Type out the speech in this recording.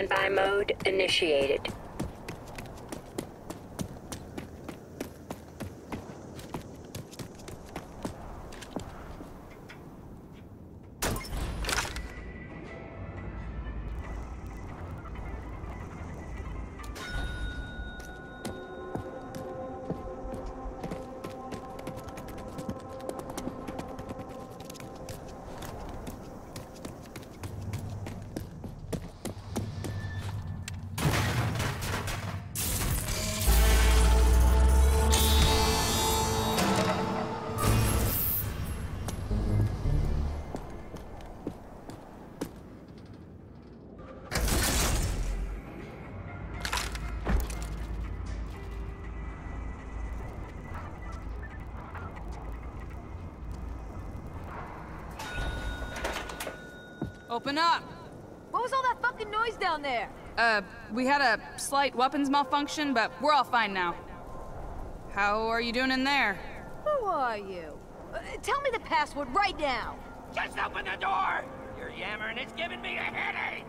Standby mode initiated. Open up! What was all that fucking noise down there? Uh, we had a slight weapons malfunction, but we're all fine now. How are you doing in there? Who are you? Uh, tell me the password right now. Just open the door! You're yammering, it's giving me a headache!